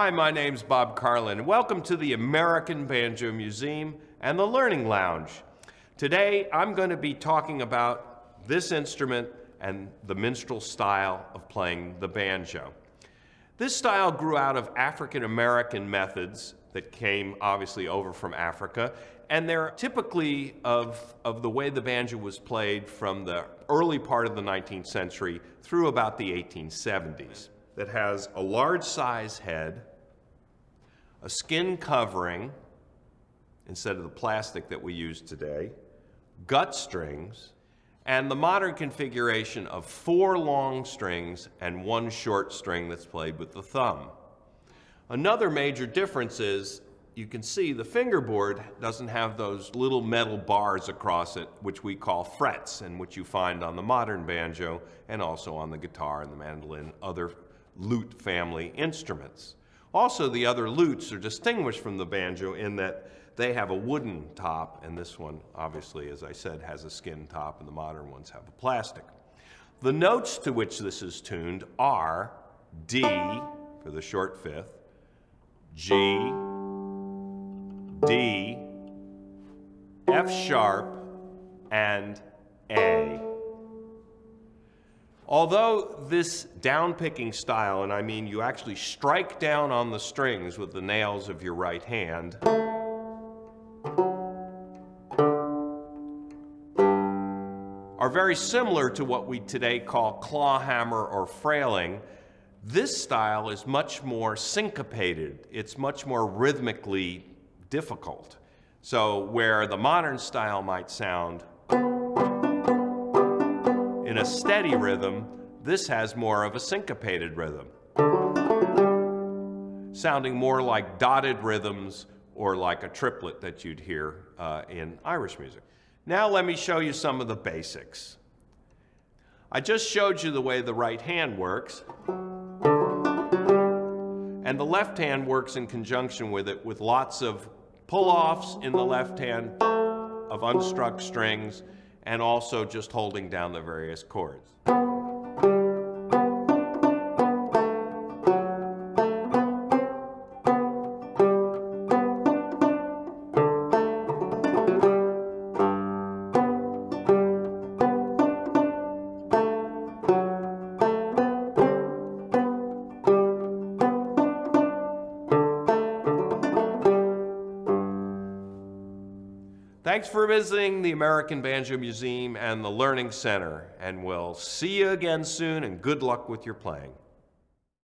Hi, my name's Bob Carlin. Welcome to the American Banjo Museum and the Learning Lounge. Today, I'm going to be talking about this instrument and the minstrel style of playing the banjo. This style grew out of African American methods that came obviously over from Africa, and they're typically of, of the way the banjo was played from the early part of the 19th century through about the 1870s. That has a large size head, a skin covering instead of the plastic that we use today, gut strings, and the modern configuration of four long strings and one short string that's played with the thumb. Another major difference is you can see the fingerboard doesn't have those little metal bars across it, which we call frets, and which you find on the modern banjo and also on the guitar and the mandolin, other lute family instruments. Also, the other lutes are distinguished from the banjo in that they have a wooden top, and this one, obviously, as I said, has a skin top, and the modern ones have a plastic. The notes to which this is tuned are D for the short fifth, G, D, F sharp, and A. Although this down-picking style, and I mean you actually strike down on the strings with the nails of your right hand, are very similar to what we today call claw hammer or frailing, this style is much more syncopated. It's much more rhythmically difficult. So where the modern style might sound in a steady rhythm, this has more of a syncopated rhythm, sounding more like dotted rhythms or like a triplet that you'd hear uh, in Irish music. Now let me show you some of the basics. I just showed you the way the right hand works. And the left hand works in conjunction with it with lots of pull-offs in the left hand of unstruck strings and also just holding down the various chords. Thanks for visiting the American Banjo Museum and the Learning Center, and we'll see you again soon, and good luck with your playing.